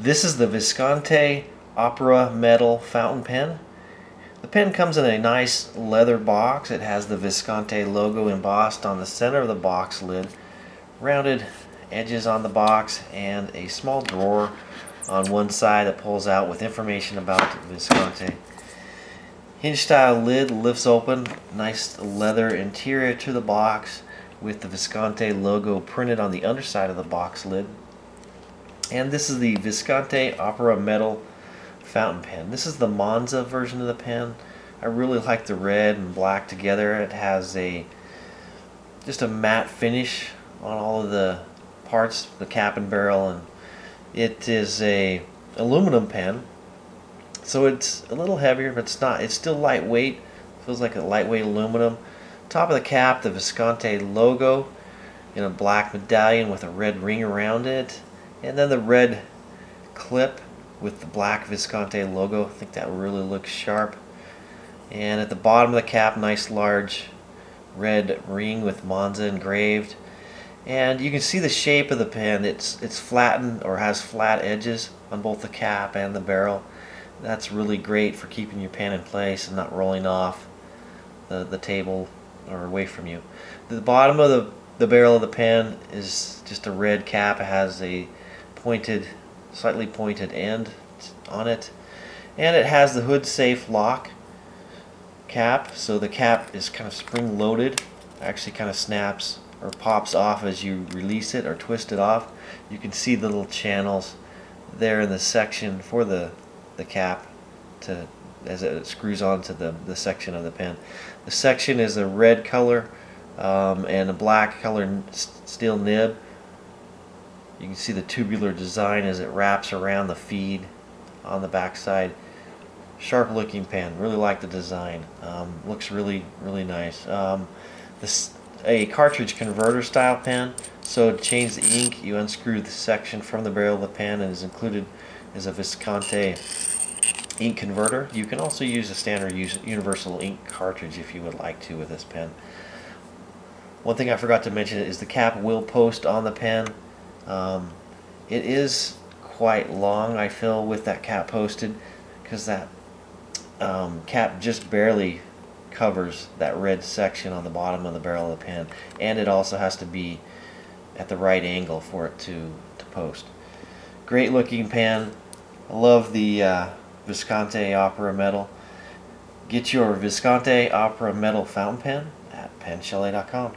This is the Visconti Opera Metal Fountain Pen. The pen comes in a nice leather box. It has the Visconti logo embossed on the center of the box lid, rounded edges on the box, and a small drawer on one side that pulls out with information about Visconti. Hinge style lid lifts open, nice leather interior to the box with the Visconti logo printed on the underside of the box lid. And this is the Visconti Opera Metal fountain pen. This is the Monza version of the pen. I really like the red and black together. It has a just a matte finish on all of the parts, the cap and barrel, and it is a aluminum pen. So it's a little heavier, but it's not. It's still lightweight. Feels like a lightweight aluminum. Top of the cap, the Visconti logo in a black medallion with a red ring around it. And then the red clip with the black Visconti logo. I think that really looks sharp. And at the bottom of the cap, nice large red ring with Monza engraved. And you can see the shape of the pen. It's it's flattened or has flat edges on both the cap and the barrel. That's really great for keeping your pen in place and not rolling off the, the table or away from you. The bottom of the, the barrel of the pen is just a red cap. It has a pointed slightly pointed end on it. And it has the hook safe lock cap so the cap is kind of spring loaded actually kind of snaps or pops off as you release it or twist it off. You can see the little channels there in the section for the the cap to as it screws onto the, the section of the pen. The section is a red color um, and a black color steel nib you can see the tubular design as it wraps around the feed on the backside. Sharp looking pen. Really like the design. Um, looks really, really nice. Um, this a cartridge converter style pen. So to change the ink, you unscrew the section from the barrel of the pen and is included is a Visconti ink converter. You can also use a standard universal ink cartridge if you would like to with this pen. One thing I forgot to mention is the cap will post on the pen. Um, it is quite long, I feel, with that cap posted because that um, cap just barely covers that red section on the bottom of the barrel of the pen and it also has to be at the right angle for it to, to post. Great looking pen. I love the uh, Visconti Opera Metal. Get your Visconti Opera Metal fountain pen at penchalet.com.